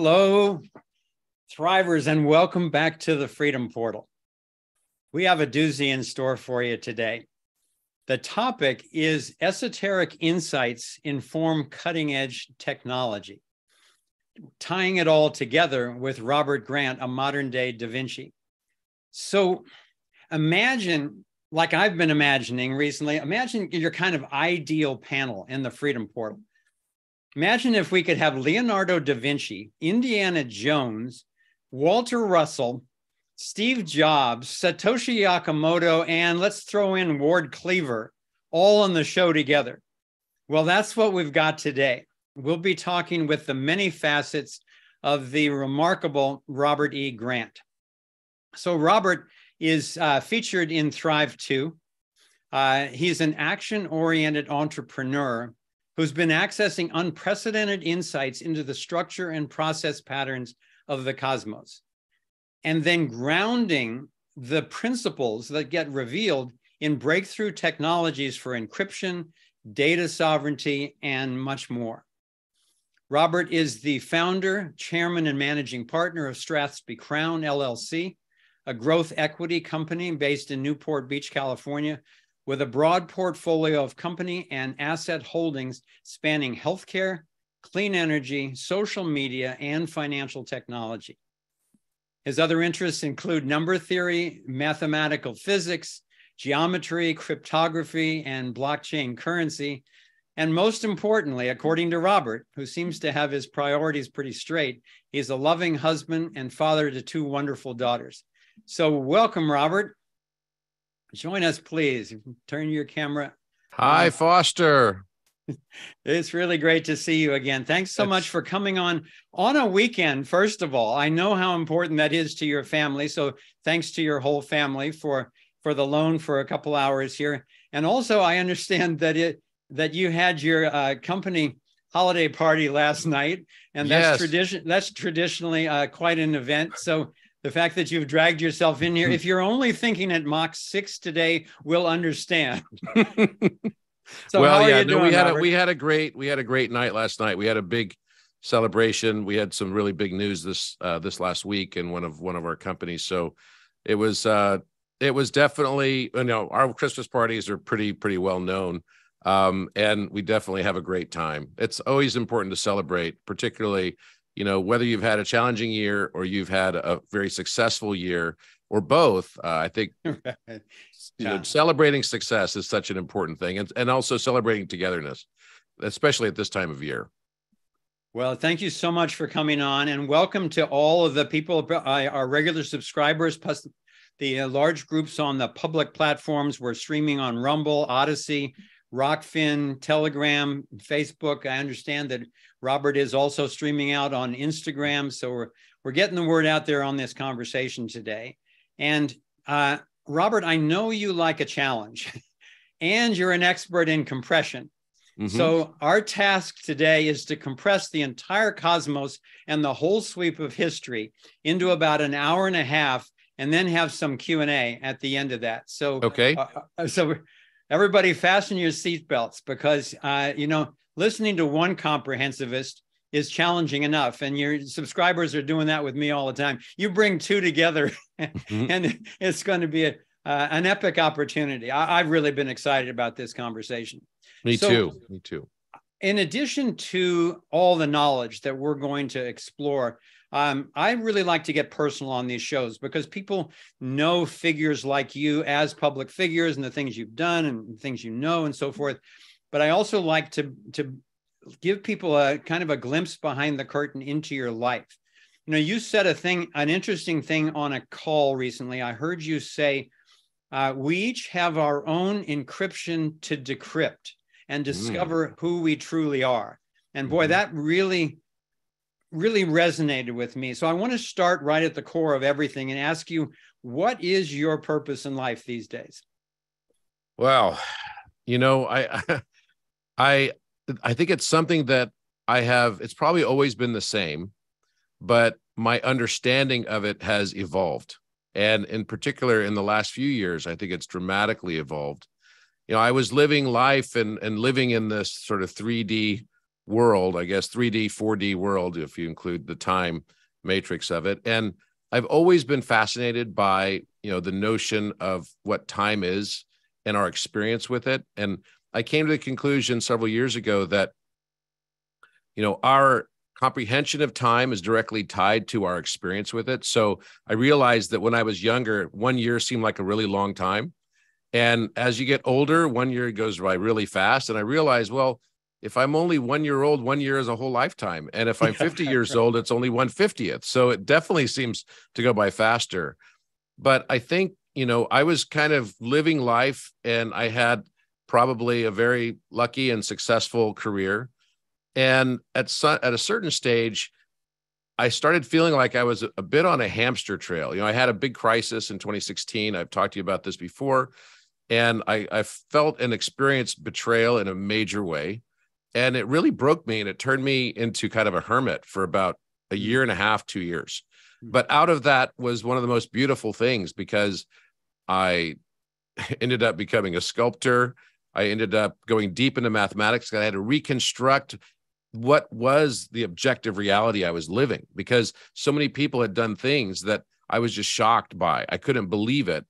Hello, Thrivers, and welcome back to the Freedom Portal. We have a doozy in store for you today. The topic is esoteric insights inform cutting edge technology, tying it all together with Robert Grant, a modern day Da Vinci. So imagine, like I've been imagining recently, imagine your kind of ideal panel in the Freedom Portal. Imagine if we could have Leonardo da Vinci, Indiana Jones, Walter Russell, Steve Jobs, Satoshi Nakamoto, and let's throw in Ward Cleaver all on the show together. Well, that's what we've got today. We'll be talking with the many facets of the remarkable Robert E. Grant. So, Robert is uh, featured in Thrive 2. Uh, he's an action oriented entrepreneur who's been accessing unprecedented insights into the structure and process patterns of the cosmos, and then grounding the principles that get revealed in breakthrough technologies for encryption, data sovereignty, and much more. Robert is the founder, chairman, and managing partner of Strathspey Crown LLC, a growth equity company based in Newport Beach, California, with a broad portfolio of company and asset holdings spanning healthcare, clean energy, social media, and financial technology. His other interests include number theory, mathematical physics, geometry, cryptography, and blockchain currency. And most importantly, according to Robert, who seems to have his priorities pretty straight, he's a loving husband and father to two wonderful daughters. So, welcome, Robert. Join us, please. Turn your camera. Hi, Foster. It's really great to see you again. Thanks so much for coming on on a weekend. First of all, I know how important that is to your family. So thanks to your whole family for for the loan for a couple hours here. And also, I understand that it that you had your uh, company holiday party last night, and that's yes. tradition. That's traditionally uh, quite an event. So the fact that you've dragged yourself in here. If you're only thinking at Mach 6 today, we'll understand. so well, yeah, no, doing, we had Robert? a we had a great we had a great night last night. We had a big celebration. We had some really big news this uh, this last week in one of one of our companies. So it was uh it was definitely you know our Christmas parties are pretty pretty well known. Um, and we definitely have a great time. It's always important to celebrate, particularly you know whether you've had a challenging year or you've had a very successful year or both uh, i think yeah. you know, celebrating success is such an important thing and, and also celebrating togetherness especially at this time of year well thank you so much for coming on and welcome to all of the people uh, our regular subscribers plus the uh, large groups on the public platforms we're streaming on rumble Odysee, Rokfin, Telegram, Facebook. I understand that Robert is also streaming out on Instagram. So we're, we're getting the word out there on this conversation today. And uh, Robert, I know you like a challenge and you're an expert in compression. Mm-hmm. So our task today is to compress the entire cosmos and the whole sweep of history into about an hour and a half and then have some Q&A at the end of that. So okay. Uh, uh so everybody fasten your seatbelts because uh, you know listening to one comprehensivist is challenging enough and your subscribers are doing that with me all the time you bring two together mm-hmm. and it's going to be a, uh, an epic opportunity I, have really been excited about this conversation me so, too me too in addition to all the knowledge that we're going to explore um, I really like to get personal on these shows because people know figures like you as public figures and the things you've done and things you know and so forth. But I also like to to give people a kind of a glimpse behind the curtain into your life. You know, you said a thing, an interesting thing on a call recently. I heard you say, uh, we each have our own encryption to decrypt and mm. discover mm. who we truly are. And boy, mm-hmm. that really really resonated with me. So I want to start right at the core of everything and ask you, what is your purpose in life these days? Well, you know, I, I, I I think it's something that I have. It's probably always been the same, but my understanding of it has evolved, and in particular, in the last few years, I think it's dramatically evolved. You know, I was living life and and living in this sort of 3D world, I guess 3D, 4D world, if you include the time matrix of it. And I've always been fascinated by, you know, the notion of what time is and our experience with it. And I came to the conclusion several years ago that, you know, our comprehension of time is directly tied to our experience with it. So I realized that when I was younger, one year seemed like a really long time. And as you get older, one year goes by really fast. And I realized, well, if I'm only one year old, one year is a whole lifetime. And if I'm 50 years old, it's only 150th. So it definitely seems to go by faster. But I think, you know, I was kind of living life and I had probably a very lucky and successful career. And at, at a certain stage, I started feeling like I was a bit on a hamster trail. You know, I had a big crisis in 2016. I've talked to you about this before. And I, I felt and experienced betrayal in a major way and it really broke me and it turned me into kind of a hermit for about a mm. year and a half two years mm. but out of that was one of the most beautiful things because i ended up becoming a sculptor i ended up going deep into mathematics i had to reconstruct what was the objective reality i was living because so many people had done things that i was just shocked by i couldn't believe it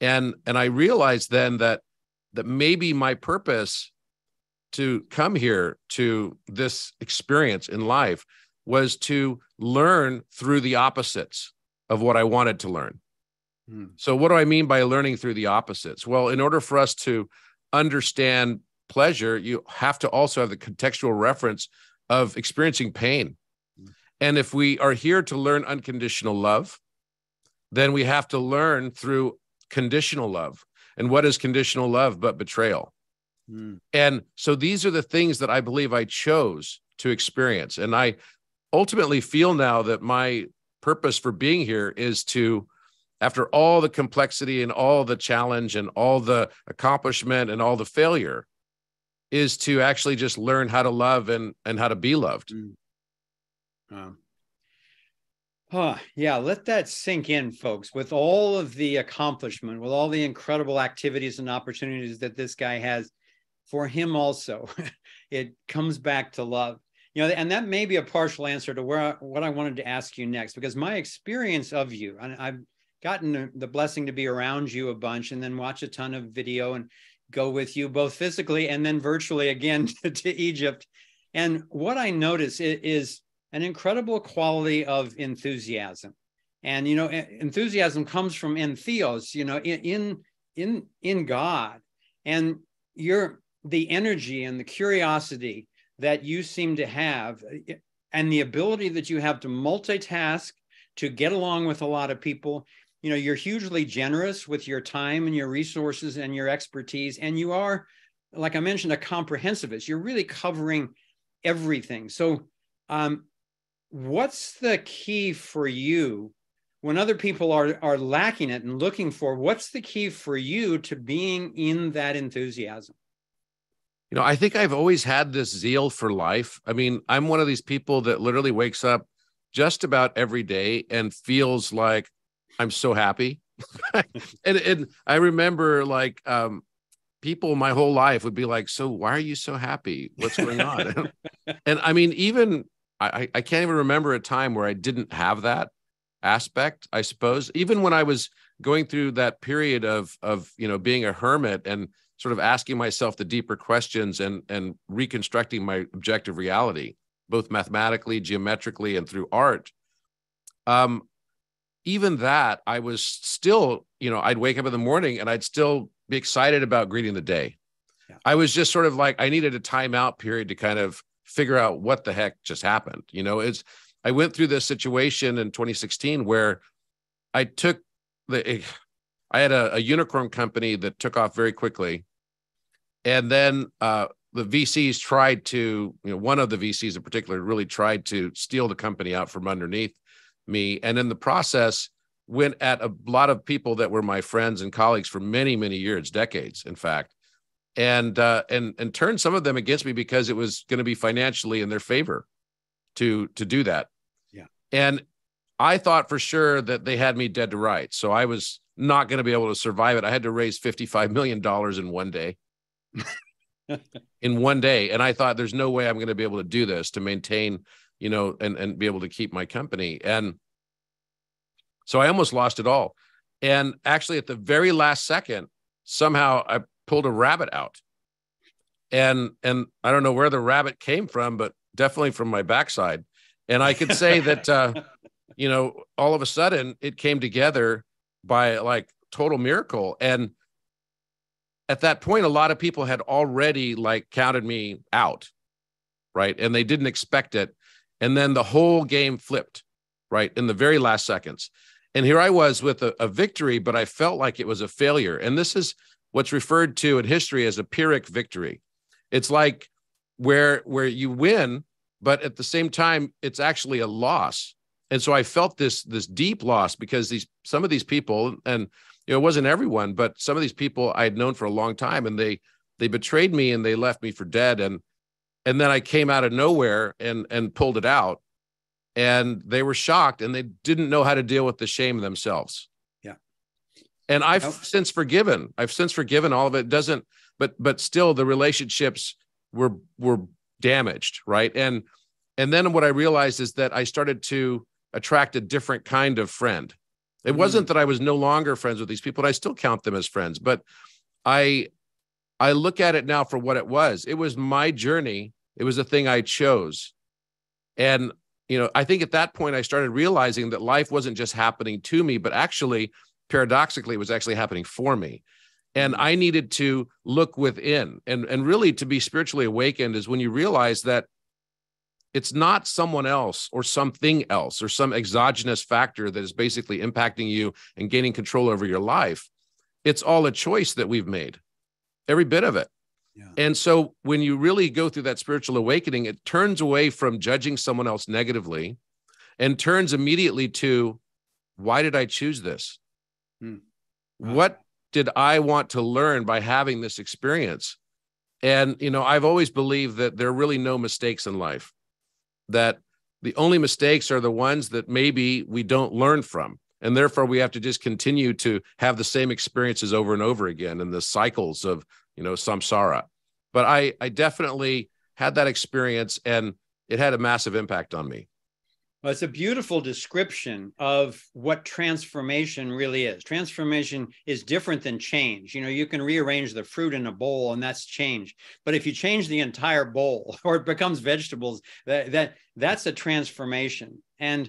and and i realized then that that maybe my purpose to come here to this experience in life was to learn through the opposites of what I wanted to learn. Hmm. So, what do I mean by learning through the opposites? Well, in order for us to understand pleasure, you have to also have the contextual reference of experiencing pain. And if we are here to learn unconditional love, then we have to learn through conditional love. And what is conditional love but betrayal? Mm. And so these are the things that I believe I chose to experience. And I ultimately feel now that my purpose for being here is to, after all the complexity and all the challenge and all the accomplishment and all the failure, is to actually just learn how to love and and how to be loved. Mm. Um. Oh, yeah, let that sink in, folks. With all of the accomplishment, with all the incredible activities and opportunities that this guy has, for him also it comes back to love you know and that may be a partial answer to where what i wanted to ask you next because my experience of you and i've gotten the blessing to be around you a bunch and then watch a ton of video and go with you both physically and then virtually again to, to egypt. And what i notice is an incredible quality of enthusiasm. And you know enthusiasm comes from entheos you know in in in, god. And you're the energy and the curiosity that you seem to have uh, and the ability that you have to multitask to get along with a lot of people you know you're hugely generous with your time and your resources and your expertise and you are like i mentioned a comprehensivist you're really covering everything. So um, what's the key for you when other people are are lacking it and looking for what's the key for you to being in that enthusiasm? You know, I think I've always had this zeal for life. I mean, I'm one of these people that literally wakes up just about every day and feels like I'm so happy. and, and I remember like um, people my whole life would be like, So why are you so happy? What's going on? and I mean, even I, I can't even remember a time where I didn't have that aspect, I suppose. Even when I was going through that period of of you know being a hermit and sort of asking myself the deeper questions and and reconstructing my objective reality both mathematically geometrically and through art um even that i was still you know i'd wake up in the morning and i'd still be excited about greeting the day. Yeah. i was just sort of like i needed a timeout period to kind of figure out what the heck just happened you know? It's i went through this situation in 2016 where i took the I had a, a, unicorn company that took off very quickly, and then uh, the VCs tried to, you know, one of the VCs in particular really tried to steal the company out from underneath me, and in the process went at a lot of people that were my friends and colleagues for many, many years, decades, in fact, and uh, and and turned some of them against me because it was going to be financially in their favor to to do that. Yeah, and I thought for sure that they had me dead to rights, so I was not going to be able to survive it. I had to raise $55 million in one day. in one day. And I thought there's no way I'm going to be able to do this to maintain, you know, and, and be able to keep my company. And so I almost lost it all. And actually, at the very last second, somehow I pulled a rabbit out. And and I don't know where the rabbit came from, but definitely from my backside. And I could say that uh, you know, all of a sudden it came together by like total miracle. And at that point, a lot of people had already like counted me out, right? And they didn't expect it. And then the whole game flipped, right? In the very last seconds. And here I was with a, a victory, but I felt like it was a failure. And this is what's referred to in history as a Pyrrhic victory. It's like where where you win, but at the same time, it's actually a loss. And so I felt this this deep loss because these some of these people, and you know, it wasn't everyone, but some of these people I had known for a long time, and they they betrayed me and they left me for dead. And and then I came out of nowhere and and pulled it out. And they were shocked and they didn't know how to deal with the shame themselves. Yeah. And I've nope. since forgiven. I've since forgiven all of it. Doesn't, but but still the relationships were were damaged, right? And and then what I realized is that I started to attract a different kind of friend. It mm-hmm. wasn't that I was no longer friends with these people, but I still count them as friends. But I I look at it now for what it was. It was my journey. It was a thing I chose. And you know, I think at that point I started realizing that life wasn't just happening to me, but actually paradoxically it was actually happening for me. And mm-hmm. I needed to look within and and really to be spiritually awakened is when you realize that it's not someone else or something else or some exogenous factor that is basically impacting you and gaining control over your life. It's all a choice that we've made, every bit of it. Yeah. And so when you really go through that spiritual awakening, it turns away from judging someone else negatively and turns immediately to why did I choose this? Hmm. Wow. What did I want to learn by having this experience? And, you know, I've always believed that there are really no mistakes in life that the only mistakes are the ones that maybe we don't learn from and therefore we have to just continue to have the same experiences over and over again in the cycles of you know samsara but i i definitely had that experience and it had a massive impact on me well, it's a beautiful description of what transformation really is. Transformation is different than change. You know, you can rearrange the fruit in a bowl and that's change. But if you change the entire bowl or it becomes vegetables, that, that that's a transformation. And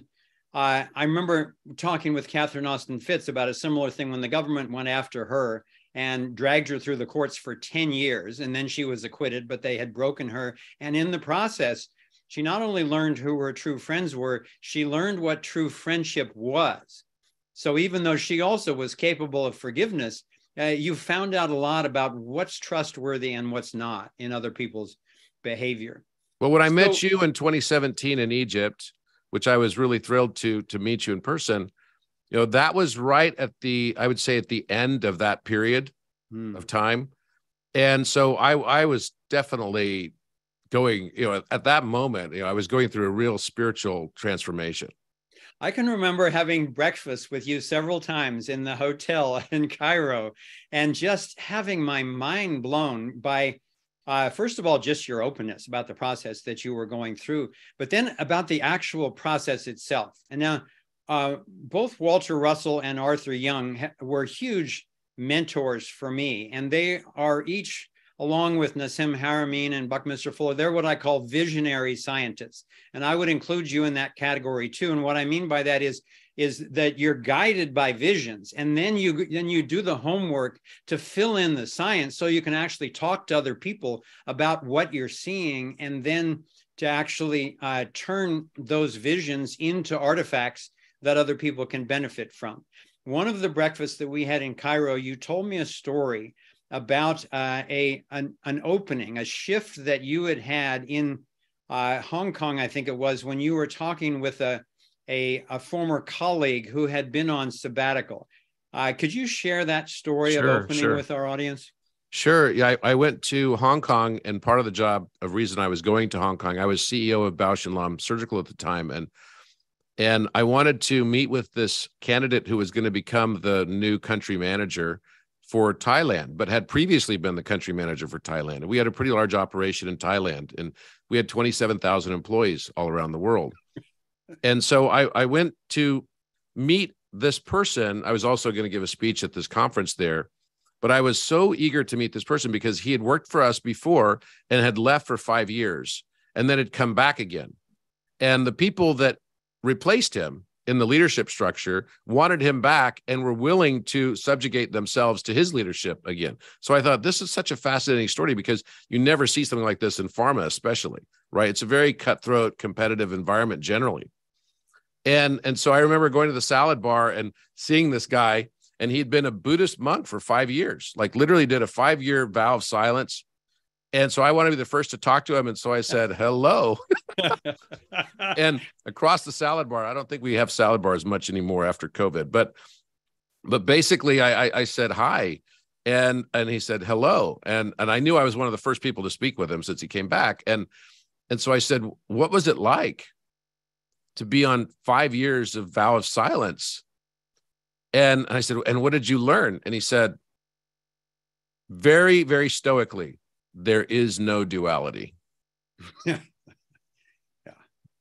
uh, I remember talking with Catherine Austin Fitts about a similar thing when the government went after her and dragged her through the courts for 10 years. And then she was acquitted, but they had broken her. And in the process, she not only learned who her true friends were, she learned what true friendship was. So even though she also was capable of forgiveness, uh, you found out a lot about what's trustworthy and what's not in other people's behavior. Well, when I so, met you in 2017 in Egypt, which I was really thrilled to to meet you in person, you know, that was right at the I would say at the end of that period hmm. of time. And so I I was definitely going, you know, at that moment, you know, I was going through a real spiritual transformation. I can remember having breakfast with you several times in the hotel in Cairo and just having my mind blown by, uh, first of all, just your openness about the process that you were going through, but then about the actual process itself. And now, uh, both Walter Russell and Arthur Young were huge mentors for me, and they are each along with Nassim Haramein and Buckminster Fuller, they're what I call visionary scientists. And I would include you in that category too. And what I mean by that is, is that you're guided by visions and then you then you do the homework to fill in the science so you can actually talk to other people about what you're seeing and then to actually uh, turn those visions into artifacts that other people can benefit from one of the breakfasts that we had in cairo you told me a story about uh, a an, an, opening, a shift that you had had in uh, Hong Kong, I think it was, when you were talking with a a, a former colleague who had been on sabbatical. Uh, could you share that story sure, of opening sure. with our audience? Sure. Yeah, I, I, went to Hong Kong, and part of the job of reason I was going to Hong Kong, I was CEO of Bausch and Lomb Surgical at the time, and and I wanted to meet with this candidate who was going to become the new country manager for Thailand, but had previously been the country manager for Thailand. And we had a pretty large operation in Thailand, and we had 27,000 employees all around the world. and so I, I went to meet this person. I was also going to give a speech at this conference there, but I was so eager to meet this person because he had worked for us before and had left for five years and then had come back again. And the people that replaced him in the leadership structure wanted him back and were willing to subjugate themselves to his leadership again. So I thought this is such a fascinating story because you never see something like this in pharma, especially, right? It's a very cutthroat, competitive environment generally. And and so I remember going to the salad bar and seeing this guy, and he'd been a Buddhist monk for five years, like literally did a five year vow of silence and so I want to be the first to talk to him. And so I said, hello. and across the salad bar, I don't think we have salad bars much anymore after COVID, but but basically I, I, I said hi. And and he said hello. And and I knew I was one of the first people to speak with him since he came back. And and so I said, What was it like to be on five years of vow of silence? And I said, And what did you learn? And he said, very, very stoically, there is no duality. yeah. yeah.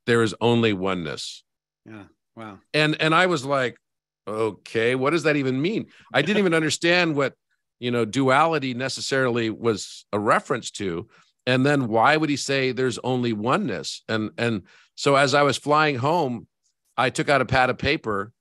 There is only oneness. Yeah. Wow. And and I was like, okay, what does that even mean? I didn't even understand what, you know, duality necessarily was a reference to. And then why would he say there's only oneness? And and so as I was flying home, I took out a pad of paper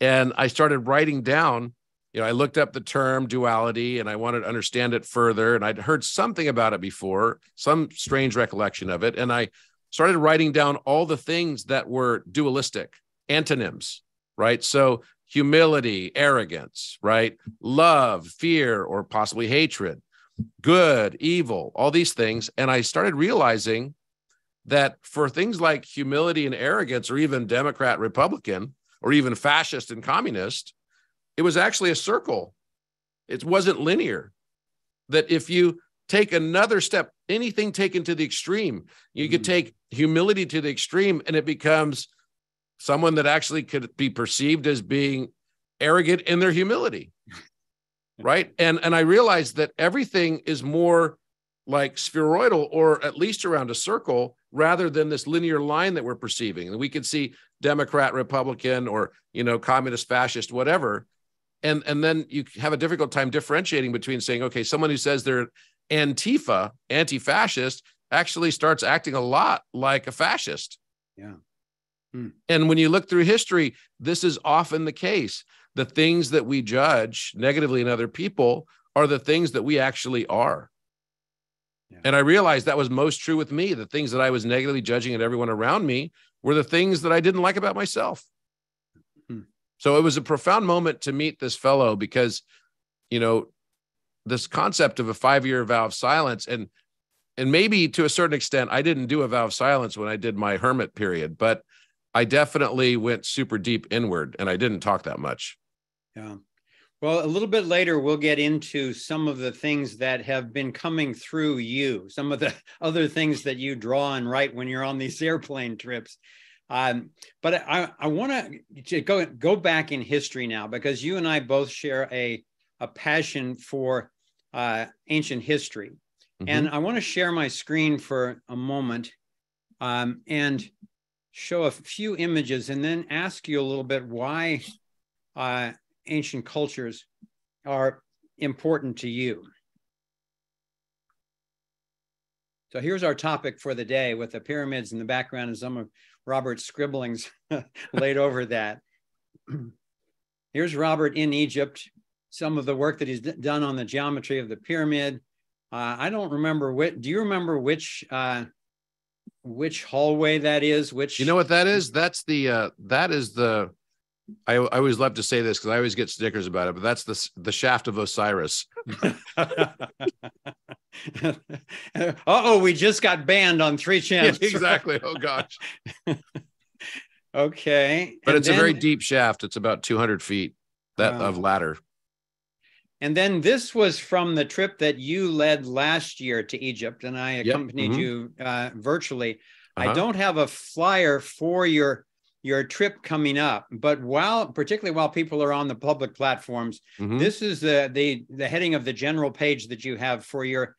and I started writing down you know, I looked up the term duality and I wanted to understand it further. And I'd heard something about it before, some strange recollection of it. And I started writing down all the things that were dualistic, antonyms, right? So humility, arrogance, right? Love, fear, or possibly hatred, good, evil, all these things. And I started realizing that for things like humility and arrogance, or even Democrat, Republican, or even fascist and communist, it was actually a circle. It wasn't linear. That if you take another step, anything taken to the extreme, you could mm. take humility to the extreme and it becomes someone that actually could be perceived as being arrogant in their humility. right. And and I realized that everything is more like spheroidal or at least around a circle rather than this linear line that we're perceiving. And we could see Democrat, Republican, or you know, communist, fascist, whatever and and then you have a difficult time differentiating between saying okay someone who says they're antifa anti-fascist actually starts acting a lot like a fascist. Yeah. Hmm. and when you look through history this is often the case. The things that we judge negatively in other people are the things that we actually are. Yeah. and i realized that was most true with me. The things that i was negatively judging at everyone around me were the things that i didn't like about myself so it was a profound moment to meet this fellow because, you know, this concept of a five year vow of silence and and maybe to a certain extent i didn't do a vow of silence when i did my hermit period but i definitely went super deep inward and i didn't talk that much. Yeah. Well a little bit later we'll get into some of the things that have been coming through you some of the other things that you draw and write when you're on these airplane trips um, but I, I want to go go back in history now because you and I both share a a passion for uh, ancient history, mm-hmm. and I want to share my screen for a moment um, and show a few images, and then ask you a little bit why uh, ancient cultures are important to you. So here's our topic for the day with the pyramids in the background and some of Robert's scribblings laid over that. Here's Robert in Egypt, some of the work that he's done on the geometry of the pyramid. Uh, I don't remember which, do you remember which uh, which hallway that is? Which you know what that is? That's the uh, that is the I, I always love to say this because I always get stickers about it, but that's the the shaft of Osiris. oh, we just got banned on three channels. Yeah, exactly. Oh gosh. okay. But and it's then, a very deep shaft. It's about 200 feet that of ladder. And then this was from the trip that you led last year to Egypt, and I accompanied yep. mm-hmm. you uh, virtually. Uh-huh. I don't have a flyer for your your trip coming up. But while, particularly while people are on the public platforms, mm-hmm. this is the, the the heading of the general page that you have for your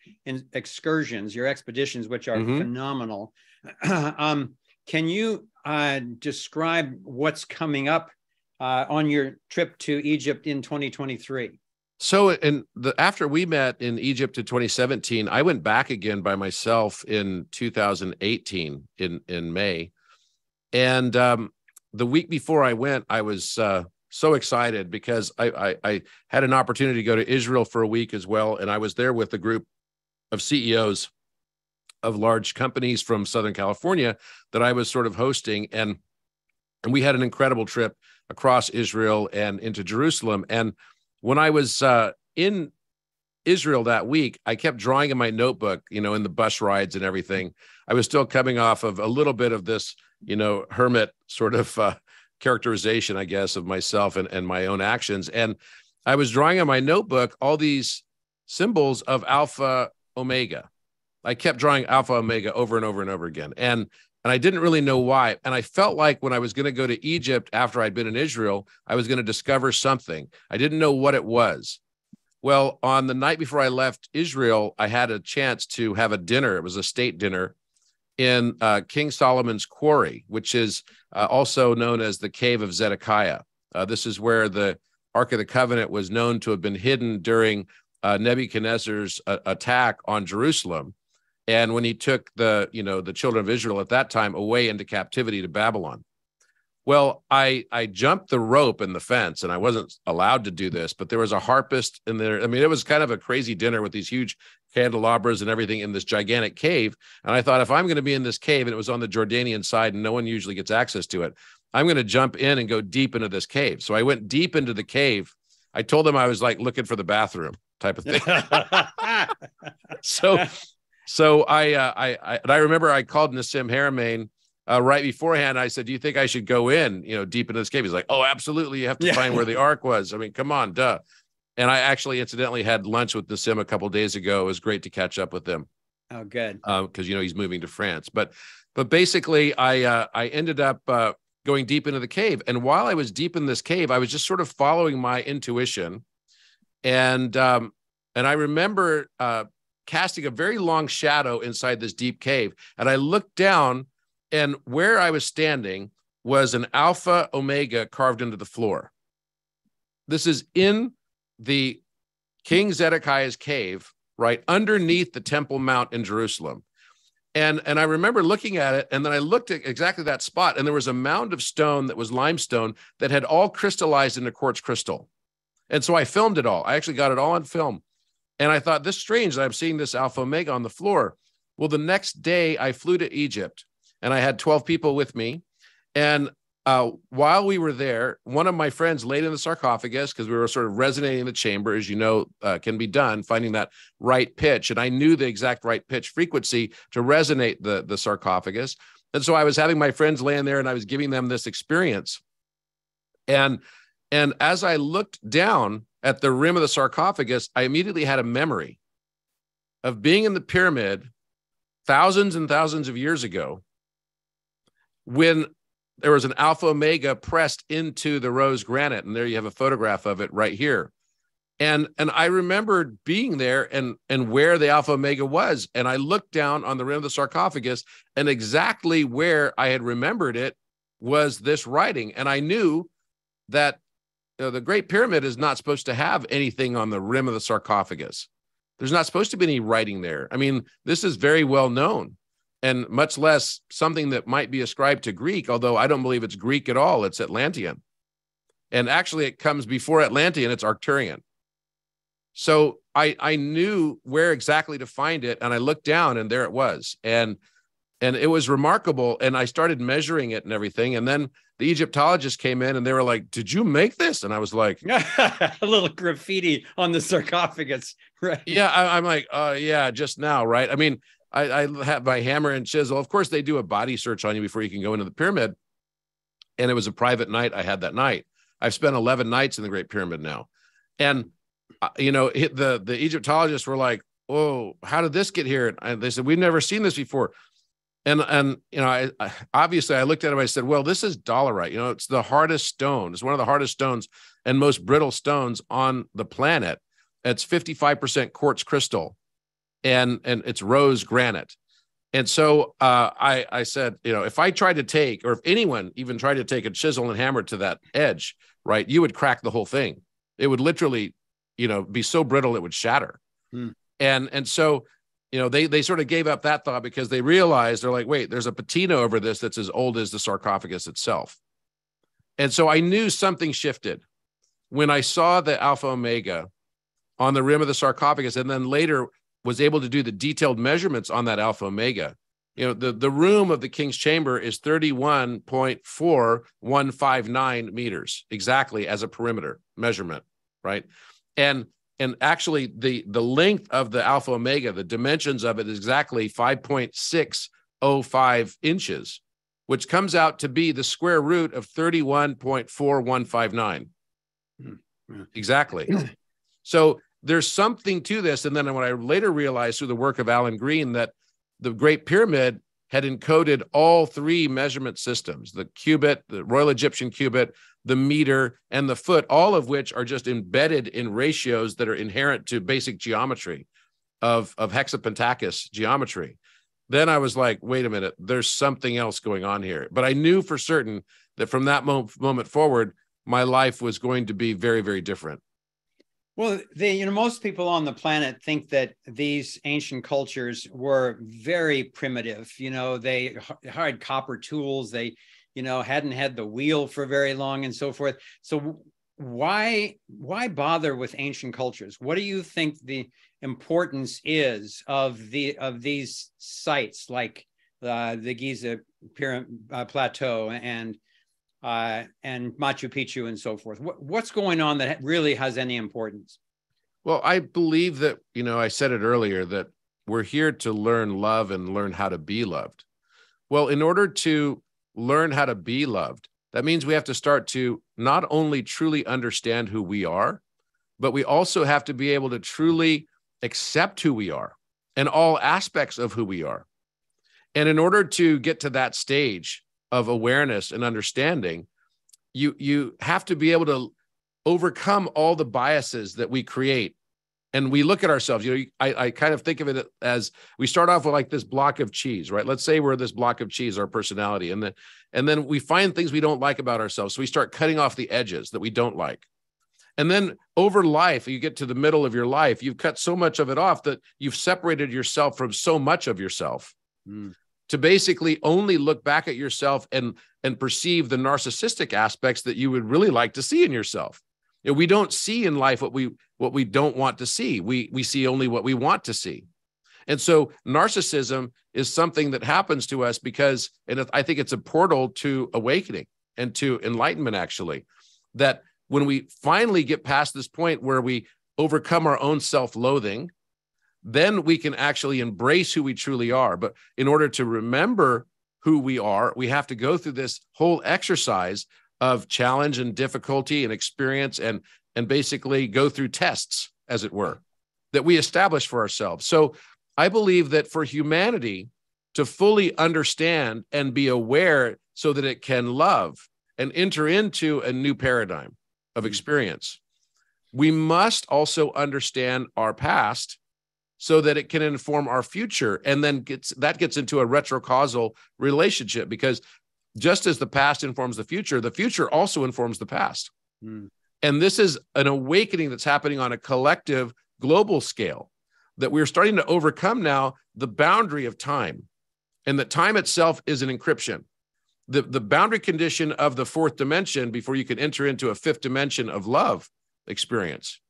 excursions, your expeditions, which are mm-hmm. phenomenal. um, can you uh, describe what's coming up uh, on your trip to Egypt in 2023? So, in the after we met in Egypt in 2017, I went back again by myself in 2018 in in May, and um, the week before I went, I was uh, so excited because I, I I had an opportunity to go to Israel for a week as well, and I was there with a group of CEOs of large companies from Southern California that I was sort of hosting, and and we had an incredible trip across Israel and into Jerusalem. And when I was uh, in Israel that week, I kept drawing in my notebook, you know, in the bus rides and everything. I was still coming off of a little bit of this, you know, hermit sort of uh, characterization, I guess, of myself and, and my own actions. And I was drawing on my notebook all these symbols of Alpha Omega. I kept drawing Alpha Omega over and over and over again. And and I didn't really know why. And I felt like when I was going to go to Egypt after I'd been in Israel, I was going to discover something. I didn't know what it was. Well, on the night before I left Israel, I had a chance to have a dinner. It was a state dinner in uh, King Solomon's Quarry, which is uh, also known as the Cave of Zedekiah. Uh, this is where the Ark of the Covenant was known to have been hidden during uh, Nebuchadnezzar's uh, attack on Jerusalem and when he took the you know the children of israel at that time away into captivity to babylon well i i jumped the rope in the fence and i wasn't allowed to do this but there was a harpist in there. I mean it was kind of a crazy dinner with these huge candelabras and everything in this gigantic cave. And i thought if i'm going to be in this cave and it was on the jordanian side and no one usually gets access to it i'm going to jump in and go deep into this cave. So i went deep into the cave. I told them i was like looking for the bathroom type of thing. So so I, uh, I, I, and I remember I called Nassim Haramein uh, right beforehand. I said, "Do you think I should go in, you know, deep into this cave?" He's like, "Oh, absolutely. You have to yeah. find where the ark was. I mean, come on, duh." And I actually, incidentally, had lunch with Nassim a couple days ago. It was great to catch up with him. Oh, good. Because um, you know he's moving to France, but but basically, I uh, I ended up uh, going deep into the cave, and while I was deep in this cave, I was just sort of following my intuition, and um, and I remember uh, casting a very long shadow inside this deep cave. And I looked down, and where I was standing was an Alpha Omega carved into the floor. This is in the King Zedekiah's cave, right underneath the Temple Mount in Jerusalem. And, and I remember looking at it, and then I looked at exactly that spot, and there was a mound of stone that was limestone that had all crystallized into quartz crystal. And so I filmed it all. I actually got it all on film. And I thought, this strange that I'm seeing this Alpha Omega on the floor. Well, the next day I flew to Egypt and I had 12 people with me. And uh, while we were there, one of my friends laid in the sarcophagus because we were sort of resonating the chamber, as you know, uh, can be done, finding that right pitch. And I knew the exact right pitch frequency to resonate the, the sarcophagus. And so I was having my friends laying there and I was giving them this experience. And and as I looked down, at the rim of the sarcophagus, I immediately had a memory of being in the pyramid thousands and thousands of years ago when there was an alpha omega pressed into the rose granite and there you have a photograph of it right here and and i remembered being there and and where the alpha omega was and i looked down on the rim of the sarcophagus and exactly where i had remembered it was this writing and i knew that you know, the Great Pyramid is not supposed to have anything on the rim of the sarcophagus. There's not supposed to be any writing there. I mean, this is very well known, and much less something that might be ascribed to Greek, although I don't believe it's Greek at all. It's Atlantean. And actually, it comes before Atlantean, it's Arcturian. So I, I knew where exactly to find it, and I looked down, and there it was. And and it was remarkable. And I started measuring it and everything. And then the Egyptologist came in and they were like, Did you make this? And I was like, A little graffiti on the sarcophagus. Right. Yeah. I, am like, uh, Yeah, just now. Right. I mean, I, I have my hammer and chisel. Of course, they do a body search on you before you can go into the pyramid. And it was a private night I had that night. I've spent 11 nights in the Great Pyramid now. And, uh, you know, the, the Egyptologists were like, Oh, how did this get here? And they said, We've never seen this before. And and you know, I, I obviously I looked at it. I said, well, this is dolerite. You know, it's the hardest stone. It's one of the hardest stones and most brittle stones on the planet. It's 55% quartz crystal, and and it's rose granite. And so uh, I I said, you know, if I tried to take, or if anyone even tried to take a chisel and hammer to that edge, right, you would crack the whole thing. It would literally, you know, be so brittle it would shatter. Hmm. And and so you know they they sort of gave up that thought because they realized they're like wait there's a patina over this that's as old as the sarcophagus itself and so i knew something shifted when i saw the alpha omega on the rim of the sarcophagus and then later was able to do the detailed measurements on that alpha omega. You know the, the room of the king's chamber is 31.4159 meters exactly as a perimeter measurement right? And and actually the the length of the alpha omega the dimensions of it is exactly 5.605 inches which comes out to be the square root of 31.4159 mm-hmm. exactly. So there's something to this and then when i later realized through the work of alan green that the great pyramid had encoded all three measurement systems the cubit, the Royal Egyptian cubit, the meter, and the foot, all of which are just embedded in ratios that are inherent to basic geometry of, of hexapentakis geometry. Then I was like, wait a minute, there's something else going on here. But I knew for certain that from that mo- moment forward, my life was going to be very, very different. Well, they, you know, most people on the planet think that these ancient cultures were very primitive. You know, they had copper tools. They, you know, hadn't had the wheel for very long and so forth. So why why bother with ancient cultures? What do you think the importance is of the of these sites like uh, the Giza Pyramid, uh, Plateau and uh, and Machu Picchu and so forth. What, what's going on that really has any importance? Well, I believe that, you know, I said it earlier that we're here to learn love and learn how to be loved. Well, in order to learn how to be loved, that means we have to start to not only truly understand who we are, but we also have to be able to truly accept who we are and all aspects of who we are. And in order to get to that stage, of awareness and understanding, you you have to be able to overcome all the biases that we create. And we look at ourselves you know I, I kind of think of it as we start off with like this block of cheese right? Let's say we're this block of cheese our personality and then and then we find things we don't like about ourselves. So we start cutting off the edges that we don't like. And then over life you get to the middle of your life you've cut so much of it off that you've separated yourself from so much of yourself. Mm to basically only look back at yourself and and perceive the narcissistic aspects that you would really like to see in yourself. You know, we don't see in life what we what we don't want to see. We we see only what we want to see. And so narcissism is something that happens to us because and I think it's a portal to awakening and to enlightenment actually that when we finally get past this point where we overcome our own self-loathing then we can actually embrace who we truly are. But in order to remember who we are, we have to go through this whole exercise of challenge and difficulty and experience and and basically go through tests as it were that we establish for ourselves. So I believe that for humanity to fully understand and be aware so that it can love and enter into a new paradigm of experience, we must also understand our past so that it can inform our future. And then gets that gets into a retrocausal relationship because just as the past informs the future the future also informs the past. Mm. and this is an awakening that's happening on a collective global scale that we're starting to overcome now the boundary of time and that time itself is an encryption. The, the boundary condition of the fourth dimension before you can enter into a fifth dimension of love experience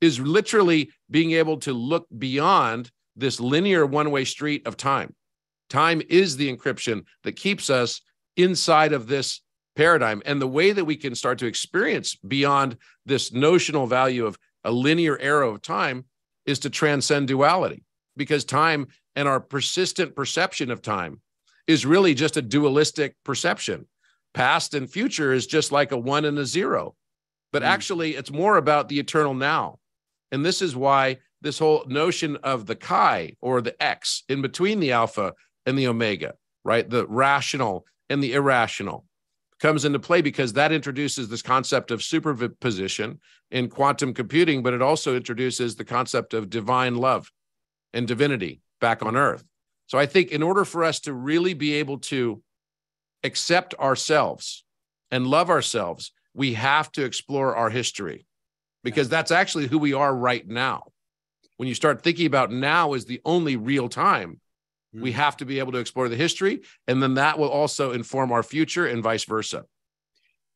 is literally being able to look beyond this linear one way street of time. Time is the encryption that keeps us inside of this paradigm. And the way that we can start to experience beyond this notional value of a linear arrow of time is to transcend duality, because time and our persistent perception of time is really just a dualistic perception. Past and future is just like a one and a zero. But mm. actually, it's more about the eternal now and this is why this whole notion of the chi or the X in between the alpha and the omega right? The rational and the irrational comes into play because that introduces this concept of superposition in quantum computing, but it also introduces the concept of divine love and divinity back on earth. So I think in order for us to really be able to accept ourselves and love ourselves, we have to explore our history because that's actually who we are right now. When you start thinking about now is the only real time, we mm-hmm. have to be able to explore the history, and then that will also inform our future and vice versa.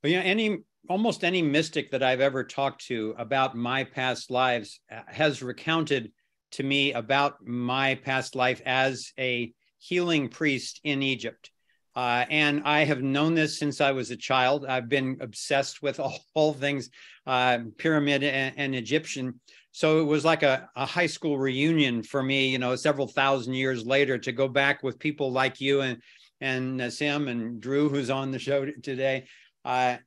But yeah, any almost any mystic that I've ever talked to about my past lives uh, has recounted to me about my past life as a healing priest in Egypt. Uh, and I have known this since I was a child. I've been obsessed with all, all things uh, pyramid and, and, Egyptian. So it was like a, a, high school reunion for me, you know, several thousand years later to go back with people like you and and Sam and Drew, who's on the show today, uh,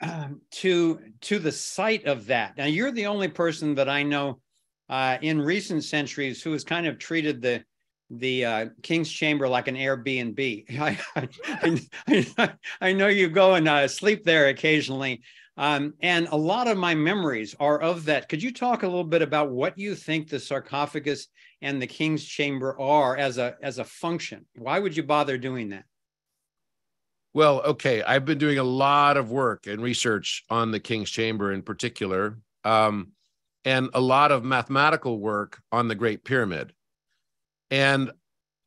to to the site of that. Now you're the only person that I know uh, in recent centuries who has kind of treated the the uh, King's Chamber like an Airbnb. I, I, I, I know you go and uh, sleep there occasionally. Um, and a lot of my memories are of that. Could you talk a little bit about what you think the sarcophagus and the King's Chamber are as a as a function? Why would you bother doing that? Well, okay, I've been doing a lot of work and research on the King's Chamber in particular, um, and a lot of mathematical work on the Great Pyramid. And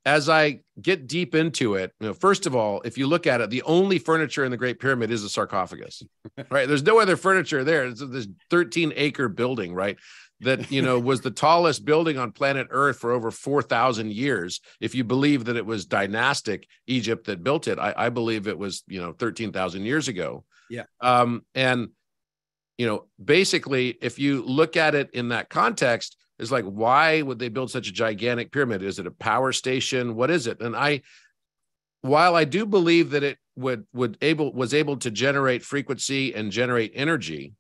as I get deep into it, you know, first of all, if you look at it, the only furniture in the Great Pyramid is a sarcophagus, right? There's no other furniture there. It's this 13 acre building, right? That you know was the tallest building on planet Earth for over 4,000 years. If you believe that it was dynastic Egypt that built it, I, I believe it was you know 13,000 years ago. Yeah. Um, and you know, basically, if you look at it in that context, is like why would they build such a gigantic pyramid? Is it a power station? What is it? And i while i do believe that it would would able was able to generate frequency and generate energy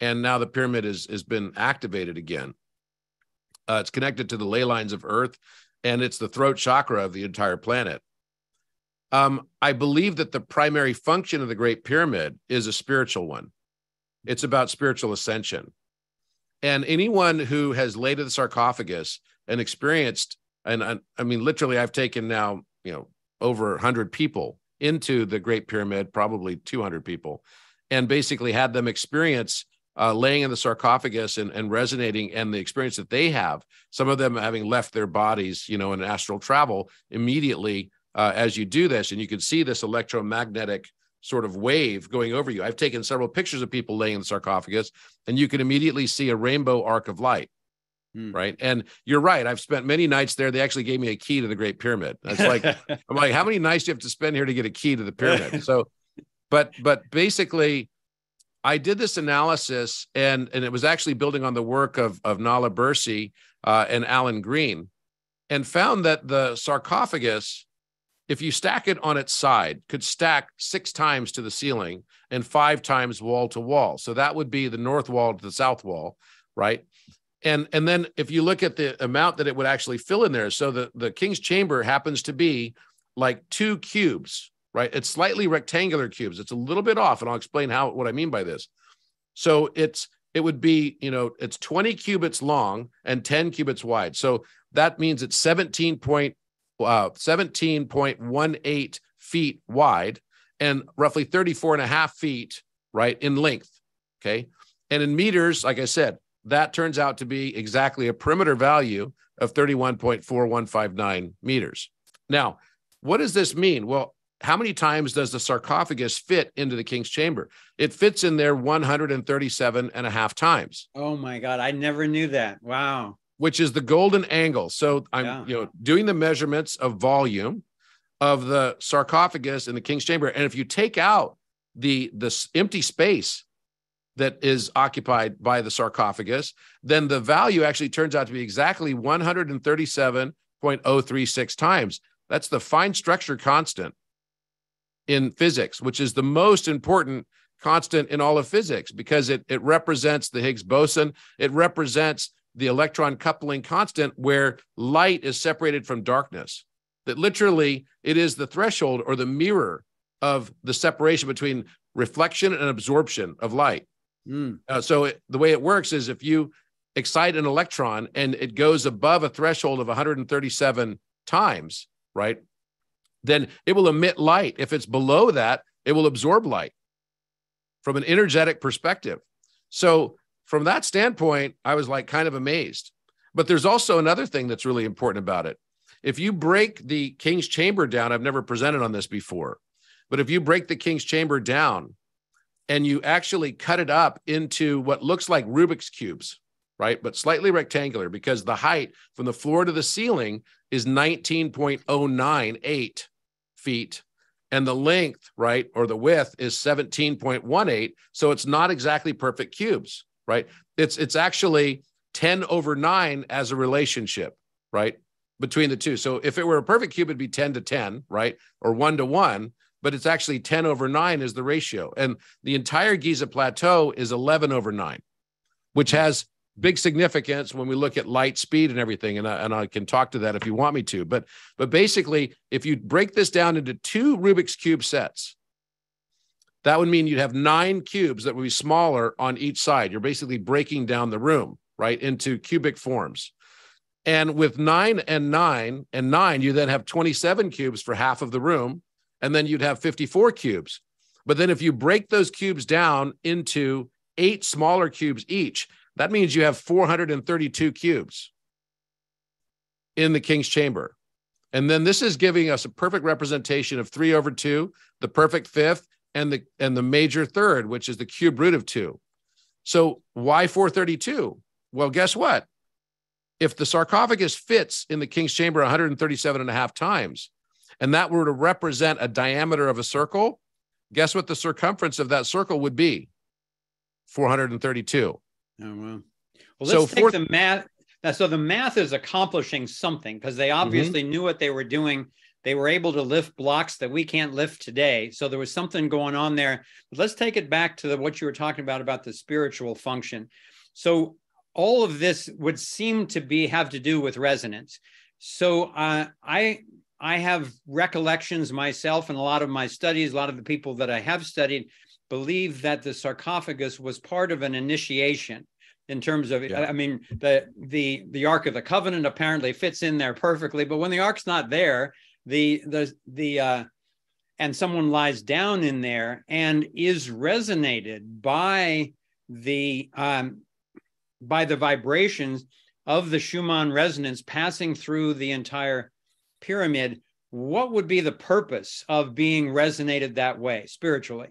and now the pyramid is has been activated again uh, it's connected to the ley lines of earth and it's the throat chakra of the entire planet. Um, i believe that the primary function of the great pyramid is a spiritual one. It's about spiritual ascension and anyone who has laid in the sarcophagus and experienced, and I, I mean, literally, I've taken now, you know, over 100 people into the Great Pyramid, probably 200 people, and basically had them experience uh, laying in the sarcophagus and, and resonating and the experience that they have, some of them having left their bodies, you know, in astral travel immediately uh, as you do this. And you can see this electromagnetic sort of wave going over you. I've taken several pictures of people laying in the sarcophagus, and you can immediately see a rainbow arc of light. Hmm. Right. And you're right. I've spent many nights there. They actually gave me a key to the Great Pyramid. It's like, I'm like, how many nights do you have to spend here to get a key to the pyramid? So, but, but basically, I did this analysis and, and it was actually building on the work of, of Nala Bursi uh, and Alan Green and found that the sarcophagus if you stack it on its side, could stack six times to the ceiling and five times wall to wall. So that would be the north wall to the south wall, right? And and then if you look at the amount that it would actually fill in there, so the the king's chamber happens to be like two cubes, right? It's slightly rectangular cubes. It's a little bit off, and I'll explain how what I mean by this. So it's it would be you know it's 20 cubits long and 10 cubits wide. So that means it's 17 point uh, 17.18 feet wide and roughly 34 and a half feet, right, in length. Okay. And in meters, like I said, that turns out to be exactly a perimeter value of 31.4159 meters. Now, what does this mean? Well, how many times does the sarcophagus fit into the king's chamber? It fits in there 137 and a half times. Oh my God. I never knew that. Wow which is the golden angle. So I'm yeah. you know doing the measurements of volume of the sarcophagus in the king's chamber, and if you take out the the empty space that is occupied by the sarcophagus, then the value actually turns out to be exactly 137.036 times. That's the fine structure constant in physics, which is the most important constant in all of physics because it, it represents the Higgs boson. It represents the electron coupling constant where light is separated from darkness. that literally it is the threshold or the mirror of the separation between reflection and absorption of light. Mm. Uh, so it, the way it works is if you excite an electron and it goes above a threshold of 137 times, right? Then it will emit light. If it's below that, it will absorb light from an energetic perspective. So from that standpoint, I was like kind of amazed. But there's also another thing that's really important about it. If you break the king's chamber down, I've never presented on this before, but if you break the king's chamber down and you actually cut it up into what looks like Rubik's cubes, right? But slightly rectangular because the height from the floor to the ceiling is 19.098 feet and the length, right, or the width is 17.18. So it's not exactly perfect cubes, right? It's it's actually 10 over 9 as a relationship, right? Between the two. So if it were a perfect cube, it'd be 10 to 10, right? Or 1 to 1, but it's actually 10 over 9 is the ratio. And the entire Giza plateau is 11 over 9, which has big significance when we look at light speed and everything and I, and I can talk to that if you want me to but but basically if you break this down into two Rubik's cube sets that would mean you'd have nine cubes that would be smaller on each side. You're basically breaking down the room right into cubic forms. And with 9 and 9 and 9 you then have 27 cubes for half of the room and then you'd have 54 cubes. But then if you break those cubes down into eight smaller cubes each that means you have 432 cubes in the king's chamber. And then this is giving us a perfect representation of three over two, the perfect fifth, and the and the major third, which is the cube root of two. So why 432? Well, guess what? If the sarcophagus fits in the king's chamber 137 and a half times, and that were to represent a diameter of a circle, guess what the circumference of that circle would be? 432. Oh well. Well, let's so take the math. So the math is accomplishing something because they mm-hmm. obviously mm-hmm. knew what they were doing. They were able to lift blocks that we can't lift today. So there was something going on there. But let's take it back to the, what you were talking about about the spiritual function. So all of this would seem to be have to do with resonance. So uh, I I have recollections myself and a lot of my studies, a lot of the people that I have studied believe that the sarcophagus was part of an initiation in terms of yeah. i mean the the the ark of the covenant apparently fits in there perfectly but when the ark's not there the the the uh and someone lies down in there and is resonated by the um by the vibrations of the schumann resonance passing through the entire pyramid what would be the purpose of being resonated that way spiritually?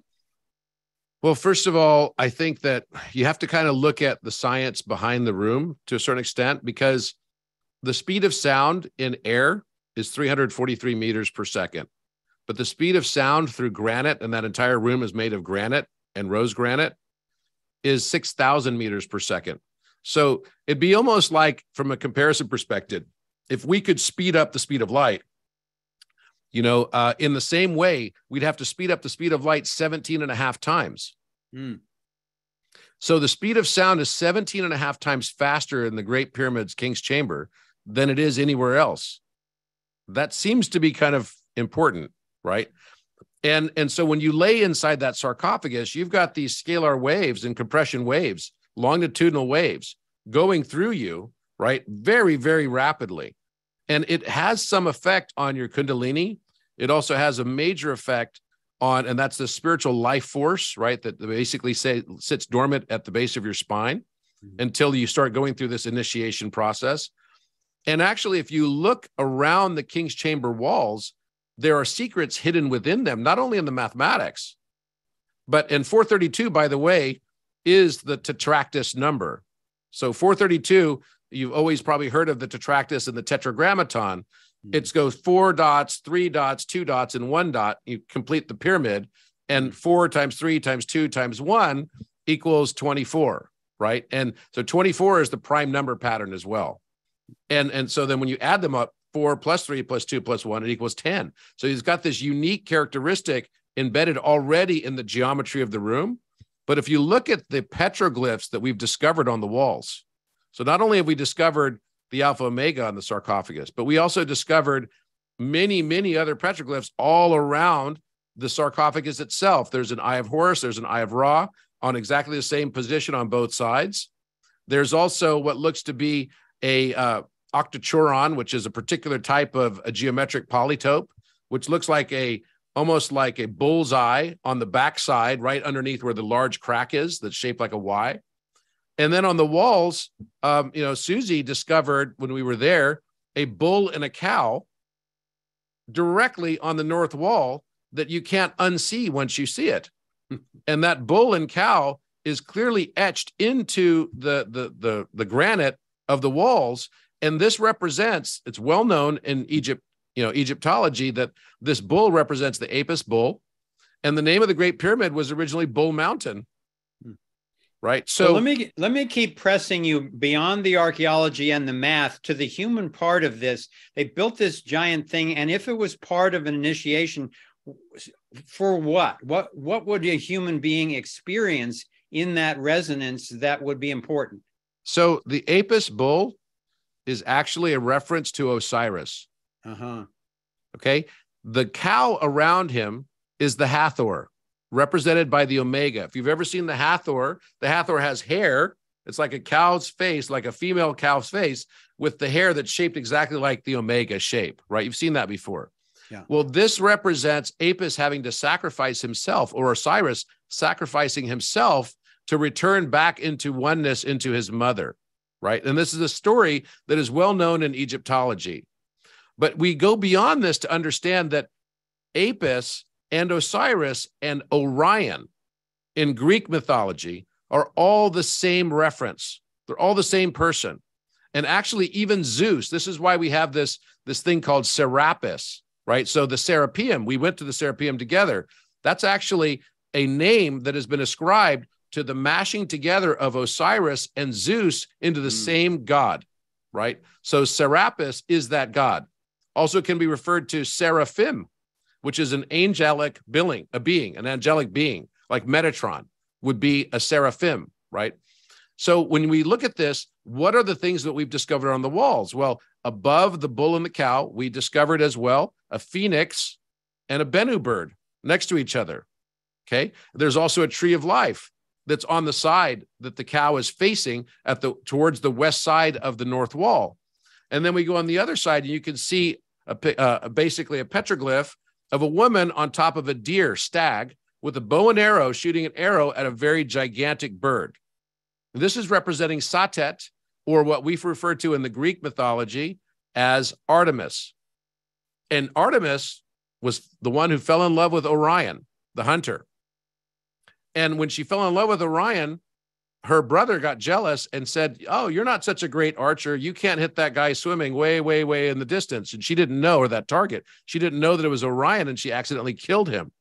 Well, first of all, I think that you have to kind of look at the science behind the room to a certain extent because the speed of sound in air is 343 meters per second. But the speed of sound through granite, and that entire room is made of granite and rose granite, is 6,000 meters per second. So it'd be almost like, from a comparison perspective, if we could speed up the speed of light, you know, uh, in the same way, we'd have to speed up the speed of light 17 and a half times. Mm. So the speed of sound is 17 and a half times faster in the Great Pyramid's King's Chamber than it is anywhere else. That seems to be kind of important, right? And, and so when you lay inside that sarcophagus, you've got these scalar waves and compression waves, longitudinal waves going through you, right? Very, very rapidly and it has some effect on your kundalini it also has a major effect on and that's the spiritual life force right that basically say sits dormant at the base of your spine mm-hmm. until you start going through this initiation process and actually if you look around the king's chamber walls there are secrets hidden within them not only in the mathematics but in 432 by the way is the tetractys number so 432 you've always probably heard of the tetractys and the tetragrammaton. Mm-hmm. It goes four dots, three dots, two dots, and one dot. You complete the pyramid, and hmm. four times three times two times one equals 24, right? And so 24 is the prime number pattern as well. And, and so then when you add them up, four plus three plus two plus one, it equals 10. So he's got this unique characteristic embedded already in the geometry of the room. But if you look at the petroglyphs that we've discovered on the walls, so not only have we discovered the Alpha Omega on the sarcophagus, but we also discovered many, many other petroglyphs all around the sarcophagus itself. There's an eye of Horus, there's an eye of Ra on exactly the same position on both sides. There's also what looks to be a uh, which is a particular type of a geometric polytope, which looks like a almost like a bullseye on the backside, right underneath where the large crack is that's shaped like a Y. And then on the walls, um, you know, Susie discovered when we were there a bull and a cow directly on the north wall that you can't unsee once you see it. and that bull and cow is clearly etched into the, the the the granite of the walls. And this represents it's well known in Egypt you know Egyptology that this bull represents the Apis bull. And the name of the great pyramid was originally Bull Mountain. Hmm. Right? So well, let me let me keep pressing you beyond the archaeology and the math to the human part of this. They built this giant thing and if it was part of an initiation for what? What what would a human being experience in that resonance that would be important so the apis bull is actually a reference to osiris uh-huh okay the cow around him is the hathor represented by the Omega. If you've ever seen the Hathor, the Hathor has hair. It's like a cow's face, like a female cow's face, with the hair that's shaped exactly like the Omega shape, right? You've seen that before. Yeah. Well, this represents Apis having to sacrifice himself, or Osiris sacrificing himself to return back into oneness into his mother, right? And this is a story that is well known in Egyptology. But we go beyond this to understand that Apis and Osiris and Orion in Greek mythology are all the same reference. They're all the same person. And actually, even Zeus, this is why we have this, this thing called Serapis, right? So the Serapeum, we went to the Serapeum together. That's actually a name that has been ascribed to the mashing together of Osiris and Zeus into the mm. same god, right? So Serapis is that god. Also can be referred to Seraphim, which is an angelic billing, a being, an angelic being, like Metatron would be a seraphim, right? So when we look at this, what are the things that we've discovered on the walls? Well, above the bull and the cow, we discovered as well a phoenix and a Bennu bird next to each other. Okay. There's also a tree of life that's on the side that the cow is facing at the towards the west side of the north wall. And then we go on the other side, and you can see a, uh, basically a petroglyph of a woman on top of a deer stag with a bow and arrow shooting an arrow at a very gigantic bird. This is representing Satet, or what we've referred to in the Greek mythology as Artemis. And Artemis was the one who fell in love with Orion, the hunter. And when she fell in love with Orion, her brother got jealous and said, Oh, you're not such a great archer. You can't hit that guy swimming way, way, way in the distance. And she didn't know, or that target, she didn't know that it was Orion and she accidentally killed him.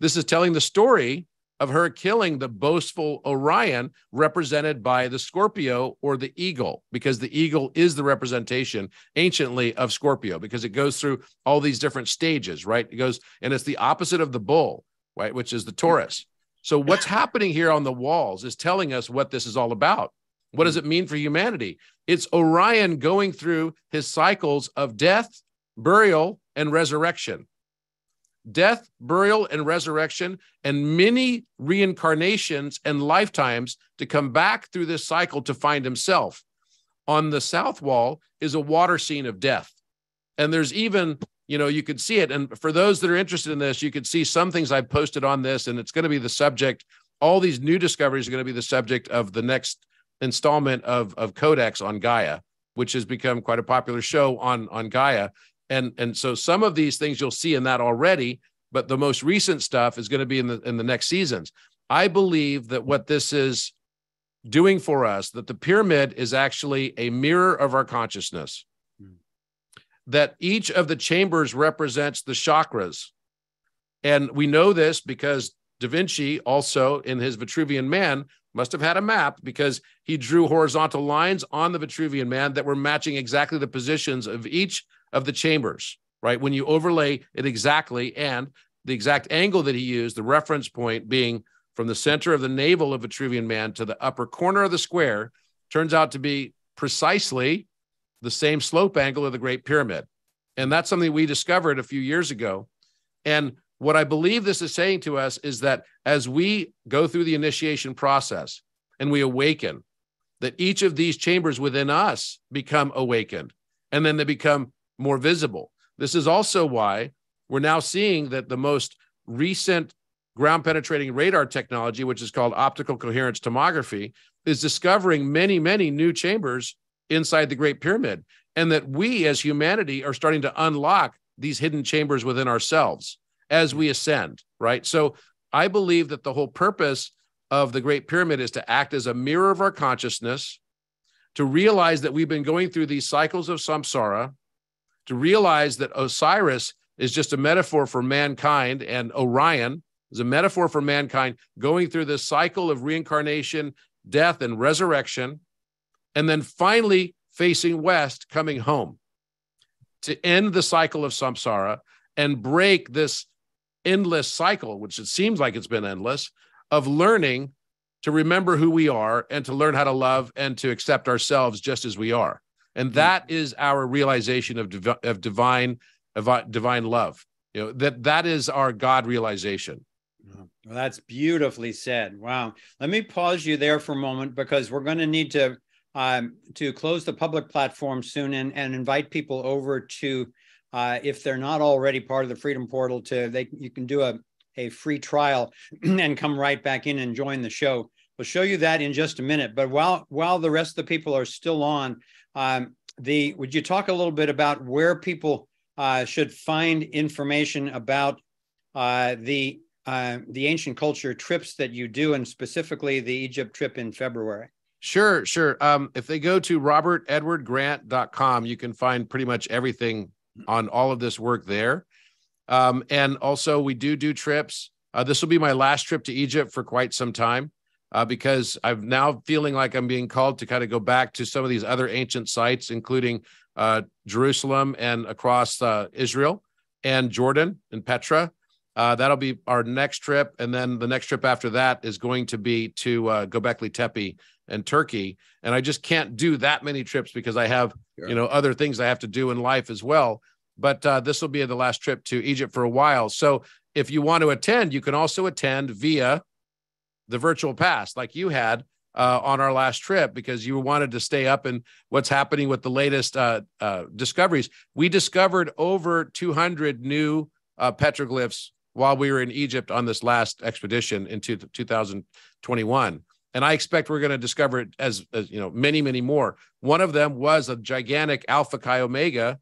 This is telling the story of her killing the boastful Orion, represented by the Scorpio or the eagle, because the eagle is the representation anciently of Scorpio, because it goes through all these different stages, right? It goes, and it's the opposite of the bull, right? Which is the Taurus. So what's happening here on the walls is telling us what this is all about. What does hmm. it mean for humanity? It's Orion going through his cycles of death, burial, and resurrection. Death, burial, and resurrection, and many reincarnations and lifetimes to come back through this cycle to find himself. On the south wall is a water scene of death. And there's even you know, you could see it. And for those that are interested in this, you could see some things I've posted on this, and it's going to be the subject. All these new discoveries are going to be the subject of the next installment of of Codex on Gaia, which has become quite a popular show on on Gaia. And and so some of these things you'll see in that already, but the most recent stuff is going to be in the in the next seasons. I believe that what this is doing for us, that the pyramid is actually a mirror of our consciousness that each of the chambers represents the chakras. And we know this because Da Vinci also in his Vitruvian Man must have had a map because he drew horizontal lines on the Vitruvian Man that were matching exactly the positions of each of the chambers, right? When you overlay it exactly and the exact angle that he used, the reference point being from the center of the navel of Vitruvian Man to the upper corner of the square, turns out to be precisely the same slope angle of the Great Pyramid. And that's something we discovered a few years ago. And what I believe this is saying to us is that as we go through the initiation process and we awaken, that each of these chambers within us become awakened and then they become more visible. This is also why we're now seeing that the most recent ground penetrating radar technology, which is called optical coherence tomography, is discovering many, many new chambers inside the Great Pyramid. And that we as humanity are starting to unlock these hidden chambers within ourselves as we ascend, right? So I believe that the whole purpose of the Great Pyramid is to act as a mirror of our consciousness, to realize that we've been going through these cycles of samsara, to realize that Osiris is just a metaphor for mankind and Orion is a metaphor for mankind going through this cycle of reincarnation, death, and resurrection, and then finally facing west, coming home to end the cycle of samsara and break this endless cycle, which it seems like it's been endless, of learning to remember who we are and to learn how to love and to accept ourselves just as we are. And hmm. that is our realization of, div- of divine of divine love. You know, that that is our God realization. Well, that's beautifully said. Wow. Let me pause you there for a moment because we're going to need to um, to close the public platform soon and, and invite people over to uh, if they're not already part of the Freedom Portal to they you can do a a free trial and come right back in and join the show. We'll show you that in just a minute. But while while the rest of the people are still on, um, the would you talk a little bit about where people uh, should find information about uh, the uh, the ancient culture trips that you do, and specifically the Egypt trip in February? Sure, sure. Um, if they go to robertedwardgrant.com, you can find pretty much everything on all of this work there. Um, and also, we do do trips. Uh, this will be my last trip to Egypt for quite some time uh, because I'm now feeling like I'm being called to kind of go back to some of these other ancient sites, including uh, Jerusalem and across uh, Israel and Jordan and Petra. Uh, that'll be our next trip, and then the next trip after that is going to be to uh, Göbekli Tepe and Turkey. And I just can't do that many trips because I have, sure. you know, other things I have to do in life as well. But uh, this will be the last trip to Egypt for a while. So if you want to attend, you can also attend via the virtual pass, like you had uh, on our last trip because you wanted to stay up and what's happening with the latest uh, uh, discoveries. We discovered over 200 new uh, petroglyphs while we were in Egypt on this last expedition in two, 2021. And I expect we're going to discover it as, as, you know, many, many more. One of them was a gigantic Alpha Chi Omega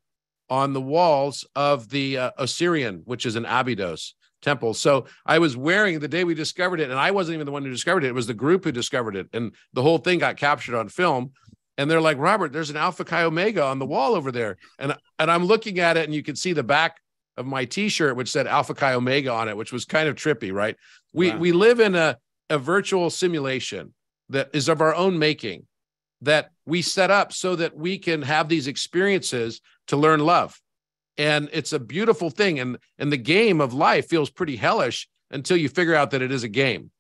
on the walls of the uh, Osireion, which is an Abydos temple. So I was wearing the day we discovered it, and I wasn't even the one who discovered it. It was the group who discovered it, and the whole thing got captured on film. And they're like, Robert, there's an Alpha Chi Omega on the wall over there, and and I'm looking at it, and you can see the back of my T-shirt, which said Alpha Chi Omega on it, which was kind of trippy, right? We wow. we live in a a virtual simulation that is of our own making that we set up so that we can have these experiences to learn love. And it's a beautiful thing. And and the game of life feels pretty hellish until you figure out that it is a game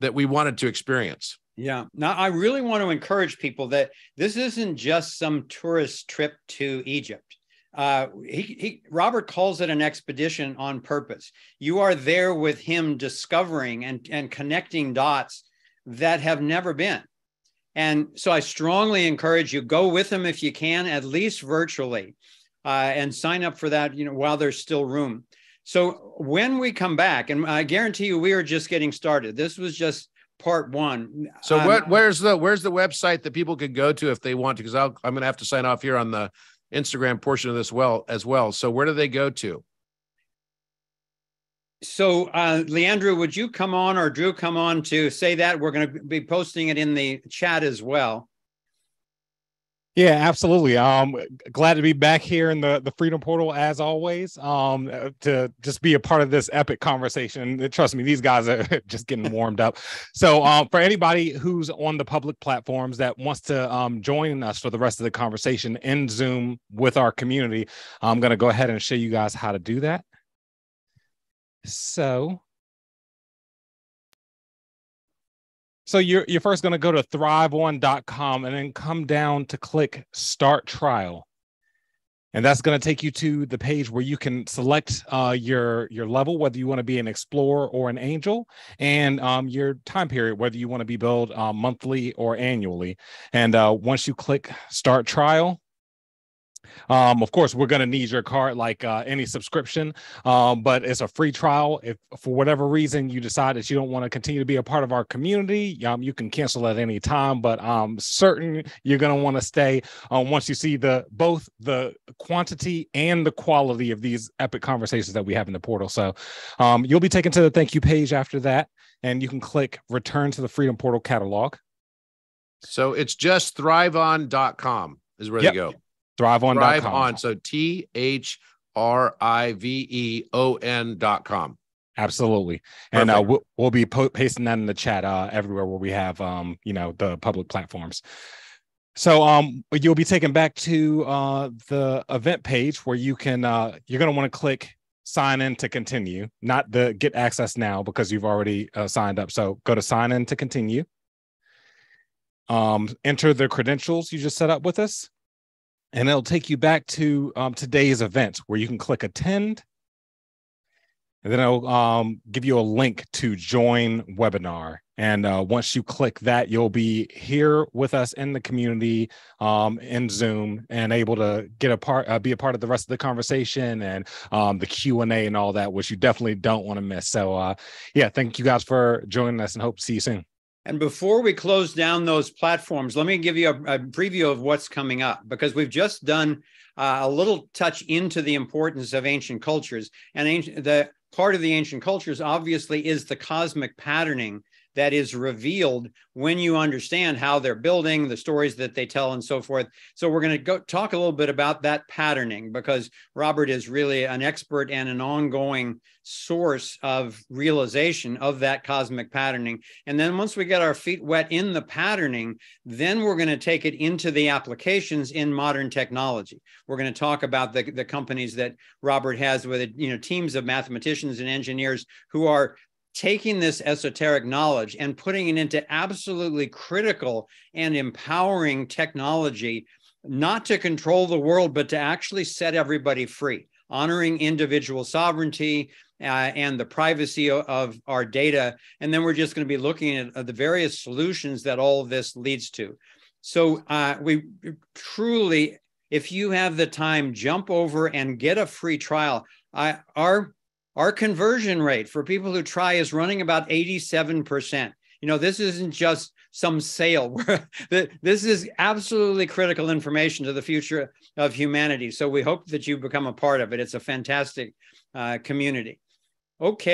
that we wanted to experience. Yeah. Now i really want to encourage people that this isn't just some tourist trip to egypt uh, he, he robert calls it an expedition on purpose you are there with him discovering and and connecting dots that have never been and so i strongly encourage you go with him if you can at least virtually uh, and sign up for that, you know, while there's still room. So when we come back, and I guarantee you, we are just getting started. This was just part one. So um, what, where's the where's the website that people could go to if they want to? Because I'm going to have to sign off here on the Instagram portion of this well as well. So where do they go to? So, uh, Leandro, would you come on or Drew come on to say that? We're going to be posting it in the chat as well. Yeah, absolutely. Um, glad to be back here in the the Freedom Portal as always. Um, uh, to just be a part of this epic conversation. Trust me, these guys are just getting warmed up. So, um, for anybody who's on the public platforms that wants to um join us for the rest of the conversation in Zoom with our community, I'm going to go ahead and show you guys how to do that. So, So you're you're first going to go to thriveon.com and then come down to click start trial. and that's going to take you to the page where you can select uh, your your level whether you want to be an explorer or an angel and um, your time period whether you want to be billed uh, monthly or annually and uh, once you click start trial um, of course, we're going to need your card like uh, any subscription, um, but it's a free trial. If for whatever reason you decide that you don't want to continue to be a part of our community, um, you can cancel at any time. But I'm certain you're going to want to stay um, once you see the both the quantity and the quality of these epic conversations that we have in the portal. So um, you'll be taken to the thank you page after that, and you can click return to the Freedom Portal catalog. So it's just thriveon.com is where yep. they go. Thrive on. Thrive on. So T H R I V E O N dot com. Absolutely, and uh, we'll, we'll be po- pasting that in the chat uh, everywhere where we have um, you know the public platforms. So um, you'll be taken back to uh, the event page where you can uh, you're going to want to click sign in to continue, not the get access now because you've already uh, signed up. So go to sign in to continue. Um, enter the credentials you just set up with us and it'll take you back to um, today's event where you can click attend. And then it'll um, give you a link to join webinar. And uh, once you click that you'll be here with us in the community um, in zoom and able to get a part uh, be a part of the rest of the conversation and um, the q&a and all that which you definitely don't want to miss. So uh, yeah thank you guys for joining us and hope to see you soon and before we close down those platforms, let me give you a, a preview of what's coming up because we've just done uh, a little touch into the importance of ancient cultures. And ancient, the part of the ancient cultures obviously is the cosmic patterning that is revealed when you understand how they're building the stories that they tell and so forth. So we're going to go talk a little bit about that patterning because robert is really an expert and an ongoing source of realization of that cosmic patterning. And then once we get our feet wet in the patterning then we're going to take it into the applications in modern technology. We're going to talk about the, the companies that robert has with you know teams of mathematicians and engineers who are taking this esoteric knowledge and putting it into absolutely critical and empowering technology, not to control the world, but to actually set everybody free, honoring individual sovereignty. Uh, and the privacy of our data. And then we're just going to be looking at, at the various solutions that all of this leads to. So uh, we truly, if you have the time, jump over and get a free trial. I, our our conversion rate for people who try is running about 87%. You know, this isn't just some sale. this is absolutely critical information to the future of humanity. So we hope that you become a part of it. It's a fantastic uh, community. Okay.